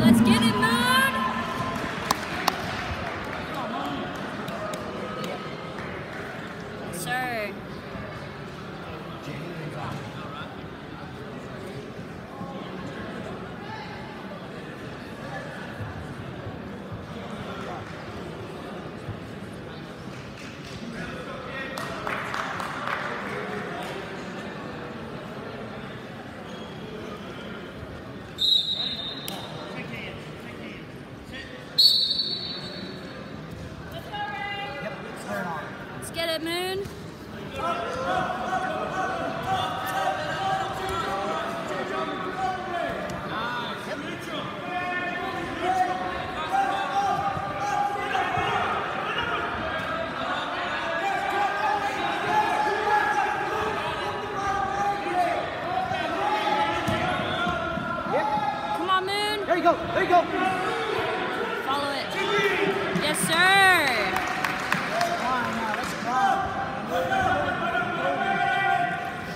Let's get it, Moon! Sir. Yep, start on. Let's get it, Moon. Yep. Come on, Moon. There you go. There you go. Follow it. Yes, sir. Come on now. Let's go.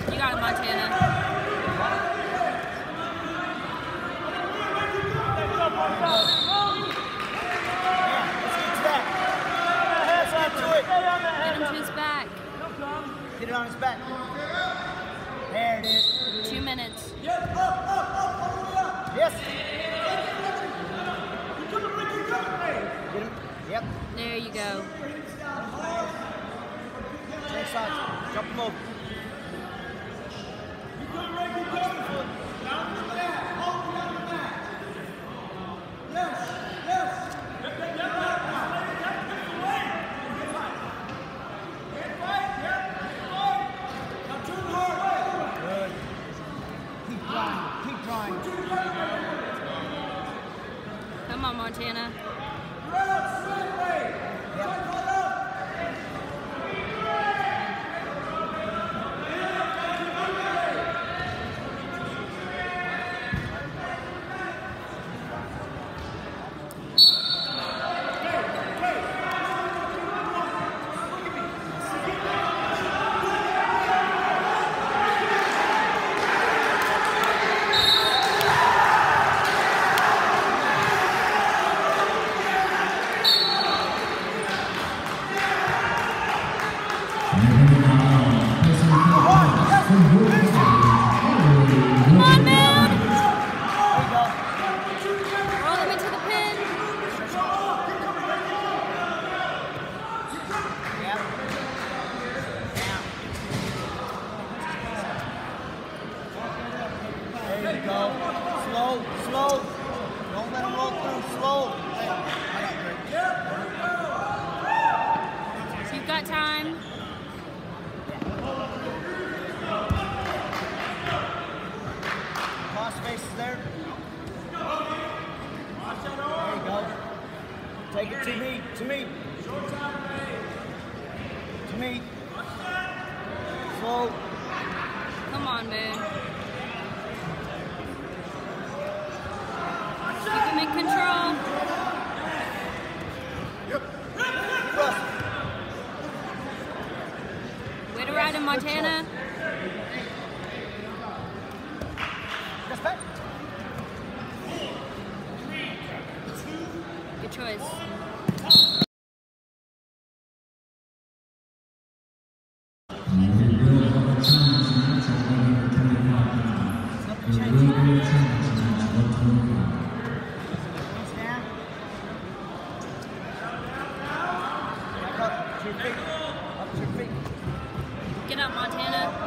You got it, Montana. Get to that. Hands it. Get him to his back. Get it on his back. There it is. Two minutes. Yes. Get him. Yep. There you go. Jump him over. Watch the foot. Good. Keep drawing. Keep drawing. Come on, Montana. Come on, Moon. There you go. Roll him into the pin. Yep. There you go. Slow, slow. Don't let him roll through. Slow. So you've got time. Cross faces there. There you go. Take it to me. To me. To me. Slow. Come on, Moon. Keep him in control. Cross. Way to ride him, Montana. Good choice. Nothing changing. Hands down. Back up to your feet. Up to your feet. Get up, Montana.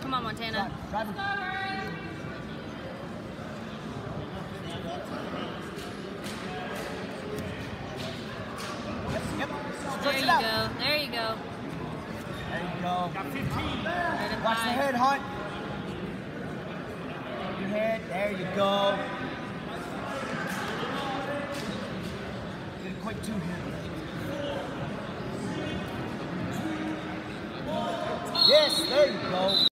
Come on, Montana. There you go. There you go. There you go. Got 15. Watch the head, Hunt head. There you go. Didn't quite do. Yes, there you go.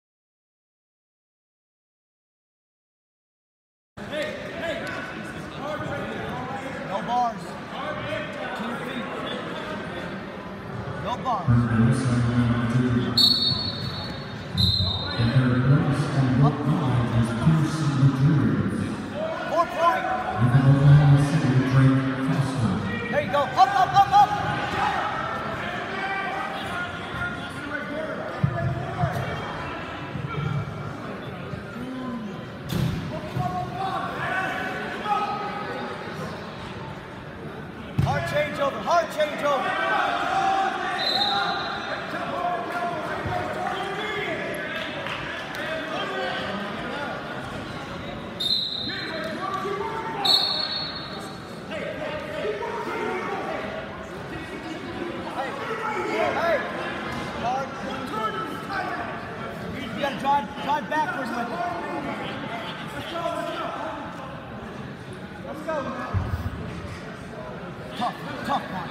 change changeover, hard changeover.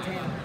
Damn.